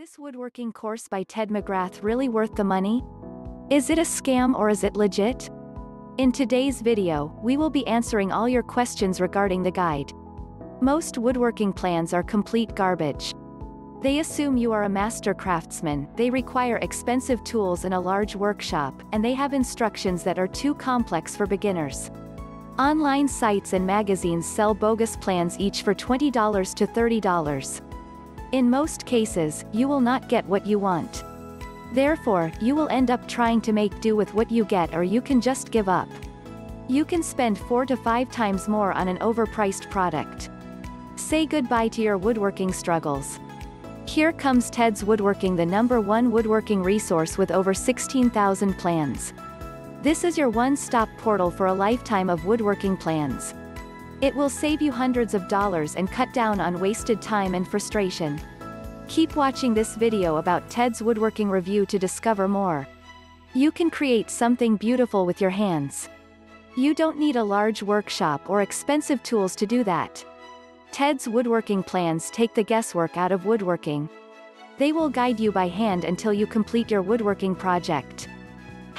this woodworking course by Ted McGrath really worth the money? Is it a scam or is it legit? In today's video, we will be answering all your questions regarding the guide. Most woodworking plans are complete garbage. They assume you are a master craftsman, they require expensive tools and a large workshop, and they have instructions that are too complex for beginners. Online sites and magazines sell bogus plans each for $20 to $30. In most cases, you will not get what you want. Therefore, you will end up trying to make do with what you get or you can just give up. You can spend 4 to 5 times more on an overpriced product. Say goodbye to your woodworking struggles. Here comes Ted's Woodworking the number one woodworking resource with over 16,000 plans. This is your one-stop portal for a lifetime of woodworking plans. It will save you hundreds of dollars and cut down on wasted time and frustration. Keep watching this video about Ted's woodworking review to discover more. You can create something beautiful with your hands. You don't need a large workshop or expensive tools to do that. Ted's woodworking plans take the guesswork out of woodworking. They will guide you by hand until you complete your woodworking project.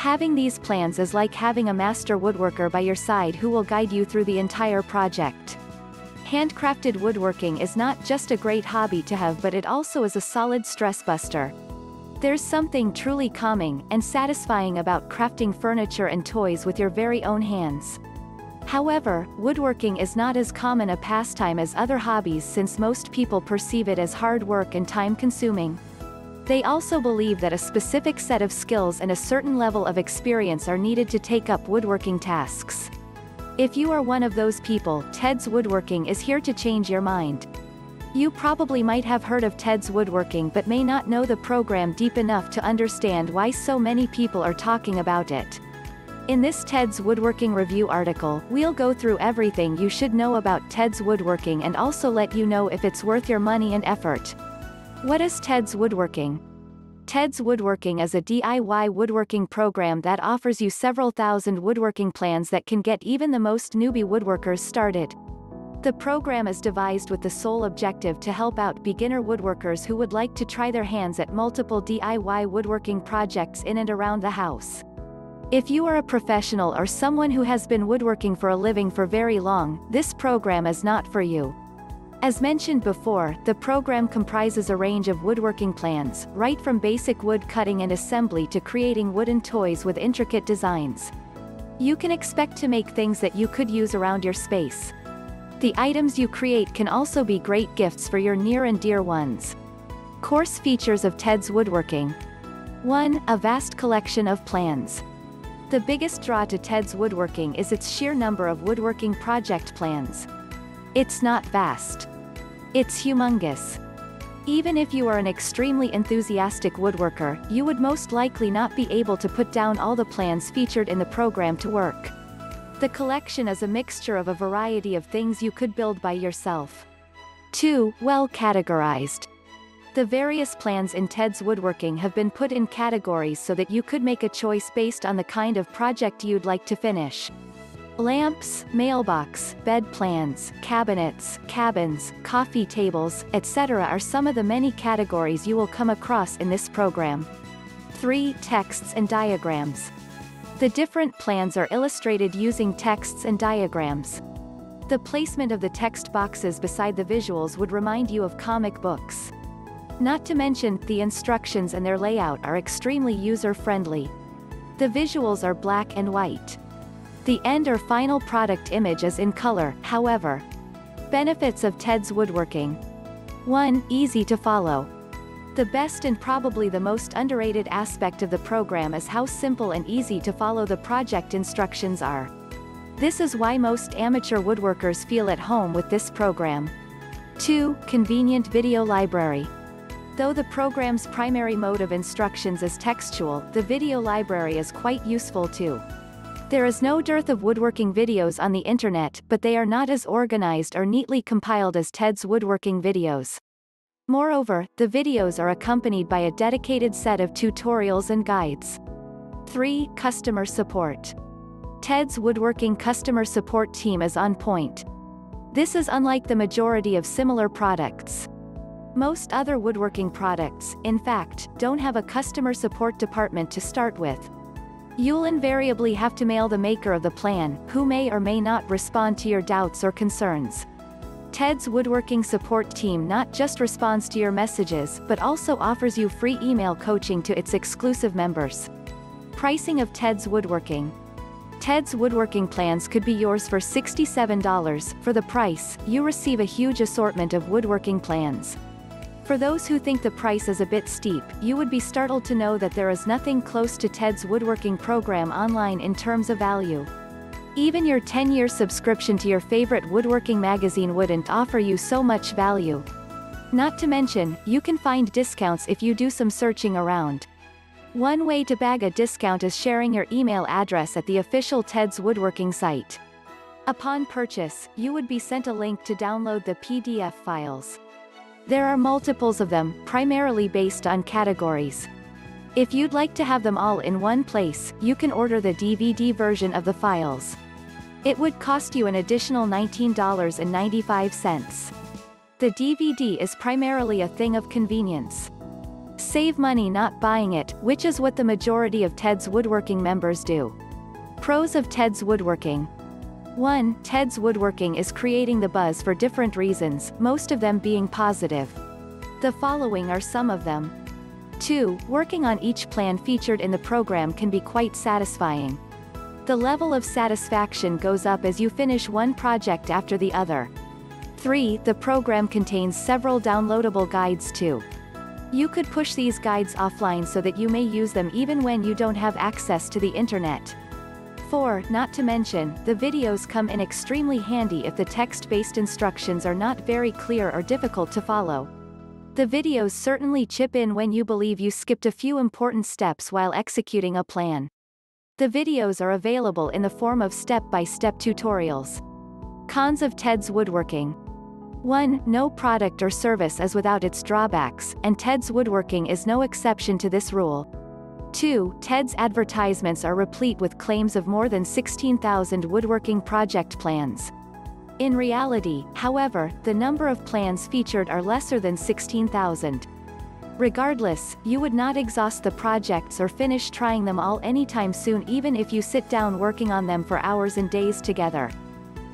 Having these plans is like having a master woodworker by your side who will guide you through the entire project. Handcrafted woodworking is not just a great hobby to have but it also is a solid stress buster. There's something truly calming and satisfying about crafting furniture and toys with your very own hands. However, woodworking is not as common a pastime as other hobbies since most people perceive it as hard work and time-consuming. They also believe that a specific set of skills and a certain level of experience are needed to take up woodworking tasks. If you are one of those people, Ted's Woodworking is here to change your mind. You probably might have heard of Ted's Woodworking but may not know the program deep enough to understand why so many people are talking about it. In this Ted's Woodworking review article, we'll go through everything you should know about Ted's Woodworking and also let you know if it's worth your money and effort. What is Ted's Woodworking? Ted's Woodworking is a DIY woodworking program that offers you several thousand woodworking plans that can get even the most newbie woodworkers started. The program is devised with the sole objective to help out beginner woodworkers who would like to try their hands at multiple DIY woodworking projects in and around the house. If you are a professional or someone who has been woodworking for a living for very long, this program is not for you. As mentioned before, the program comprises a range of woodworking plans, right from basic wood cutting and assembly to creating wooden toys with intricate designs. You can expect to make things that you could use around your space. The items you create can also be great gifts for your near and dear ones. Course features of Ted's Woodworking 1. A vast collection of plans. The biggest draw to Ted's Woodworking is its sheer number of woodworking project plans. It's not vast. It's humongous. Even if you are an extremely enthusiastic woodworker, you would most likely not be able to put down all the plans featured in the program to work. The collection is a mixture of a variety of things you could build by yourself. 2. Well categorized. The various plans in TED's woodworking have been put in categories so that you could make a choice based on the kind of project you'd like to finish. Lamps, mailbox, bed plans, cabinets, cabins, coffee tables, etc. are some of the many categories you will come across in this program. 3. Texts and diagrams. The different plans are illustrated using texts and diagrams. The placement of the text boxes beside the visuals would remind you of comic books. Not to mention, the instructions and their layout are extremely user-friendly. The visuals are black and white. The end or final product image is in color, however. Benefits of TED's woodworking. 1. Easy to follow. The best and probably the most underrated aspect of the program is how simple and easy to follow the project instructions are. This is why most amateur woodworkers feel at home with this program. 2. Convenient video library. Though the program's primary mode of instructions is textual, the video library is quite useful too. There is no dearth of woodworking videos on the internet, but they are not as organized or neatly compiled as Ted's woodworking videos. Moreover, the videos are accompanied by a dedicated set of tutorials and guides. 3. Customer Support. Ted's woodworking customer support team is on point. This is unlike the majority of similar products. Most other woodworking products, in fact, don't have a customer support department to start with. You'll invariably have to mail the maker of the plan, who may or may not respond to your doubts or concerns. TED's woodworking support team not just responds to your messages but also offers you free email coaching to its exclusive members. Pricing of TED's woodworking. TED's woodworking plans could be yours for $67. For the price, you receive a huge assortment of woodworking plans. For those who think the price is a bit steep, you would be startled to know that there is nothing close to TED's woodworking program online in terms of value. Even your 10-year subscription to your favorite woodworking magazine wouldn't offer you so much value. Not to mention, you can find discounts if you do some searching around. One way to bag a discount is sharing your email address at the official TED's woodworking site. Upon purchase, you would be sent a link to download the PDF files. There are multiples of them, primarily based on categories. If you'd like to have them all in one place, you can order the DVD version of the files. It would cost you an additional $19.95. The DVD is primarily a thing of convenience. Save money not buying it, which is what the majority of TED's woodworking members do. Pros of TED's woodworking. 1. TED's Woodworking is creating the buzz for different reasons, most of them being positive. The following are some of them. 2. Working on each plan featured in the program can be quite satisfying. The level of satisfaction goes up as you finish one project after the other. 3. The program contains several downloadable guides too. You could push these guides offline so that you may use them even when you don't have access to the internet. 4. Not to mention, the videos come in extremely handy if the text-based instructions are not very clear or difficult to follow. The videos certainly chip in when you believe you skipped a few important steps while executing a plan. The videos are available in the form of step-by-step -step tutorials. Cons of TED's Woodworking 1. No product or service is without its drawbacks, and TED's Woodworking is no exception to this rule. 2. TED's advertisements are replete with claims of more than 16,000 woodworking project plans. In reality, however, the number of plans featured are lesser than 16,000. Regardless, you would not exhaust the projects or finish trying them all anytime soon even if you sit down working on them for hours and days together.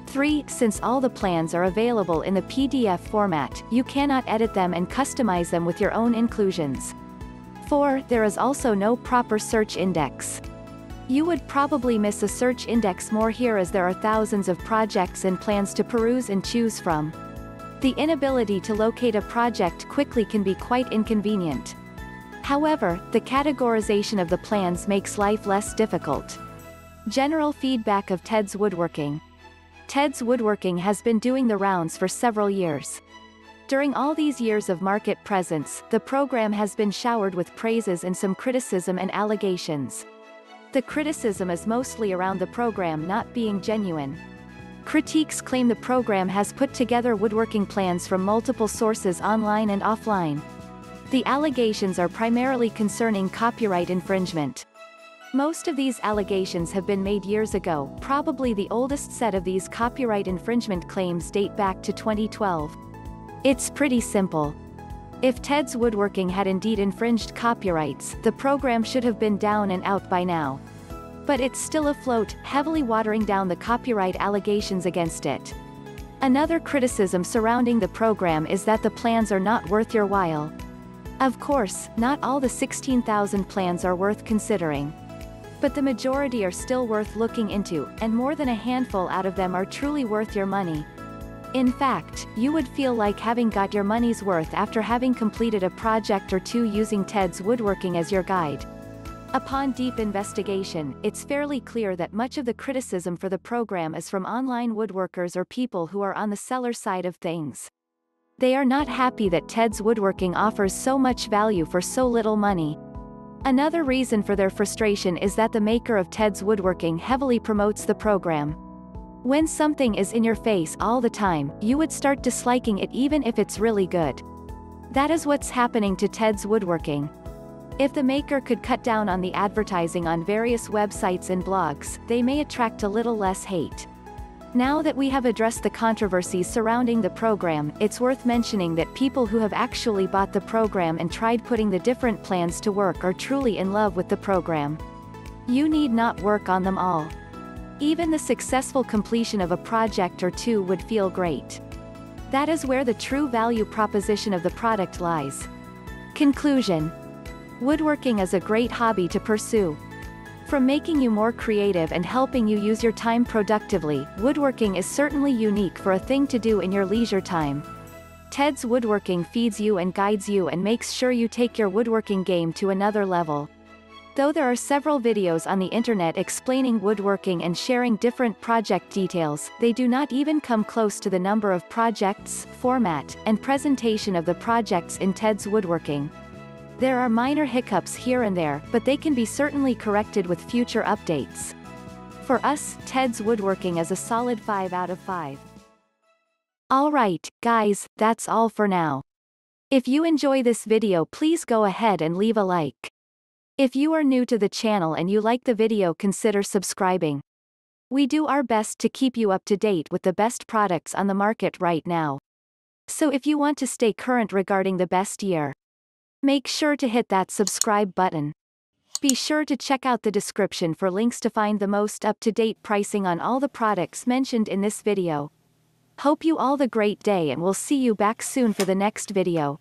3. Since all the plans are available in the PDF format, you cannot edit them and customize them with your own inclusions. 4. There is also no proper search index. You would probably miss a search index more here as there are thousands of projects and plans to peruse and choose from. The inability to locate a project quickly can be quite inconvenient. However, the categorization of the plans makes life less difficult. General feedback of TED's Woodworking TED's Woodworking has been doing the rounds for several years. During all these years of market presence, the program has been showered with praises and some criticism and allegations. The criticism is mostly around the program not being genuine. Critiques claim the program has put together woodworking plans from multiple sources online and offline. The allegations are primarily concerning copyright infringement. Most of these allegations have been made years ago, probably the oldest set of these copyright infringement claims date back to 2012. It's pretty simple. If TED's Woodworking had indeed infringed copyrights, the program should have been down and out by now. But it's still afloat, heavily watering down the copyright allegations against it. Another criticism surrounding the program is that the plans are not worth your while. Of course, not all the 16,000 plans are worth considering. But the majority are still worth looking into, and more than a handful out of them are truly worth your money. In fact, you would feel like having got your money's worth after having completed a project or two using TED's woodworking as your guide. Upon deep investigation, it's fairly clear that much of the criticism for the program is from online woodworkers or people who are on the seller side of things. They are not happy that TED's woodworking offers so much value for so little money. Another reason for their frustration is that the maker of TED's woodworking heavily promotes the program. When something is in your face all the time, you would start disliking it even if it's really good. That is what's happening to TED's woodworking. If the maker could cut down on the advertising on various websites and blogs, they may attract a little less hate. Now that we have addressed the controversies surrounding the program, it's worth mentioning that people who have actually bought the program and tried putting the different plans to work are truly in love with the program. You need not work on them all. Even the successful completion of a project or two would feel great. That is where the true value proposition of the product lies. Conclusion. Woodworking is a great hobby to pursue. From making you more creative and helping you use your time productively, woodworking is certainly unique for a thing to do in your leisure time. Ted's Woodworking feeds you and guides you and makes sure you take your woodworking game to another level. Though there are several videos on the internet explaining woodworking and sharing different project details, they do not even come close to the number of projects, format, and presentation of the projects in Ted's Woodworking. There are minor hiccups here and there, but they can be certainly corrected with future updates. For us, Ted's Woodworking is a solid 5 out of 5. Alright, guys, that's all for now. If you enjoy this video please go ahead and leave a like. If you are new to the channel and you like the video consider subscribing. We do our best to keep you up to date with the best products on the market right now. So if you want to stay current regarding the best year, Make sure to hit that subscribe button. Be sure to check out the description for links to find the most up-to-date pricing on all the products mentioned in this video. Hope you all the great day and we'll see you back soon for the next video.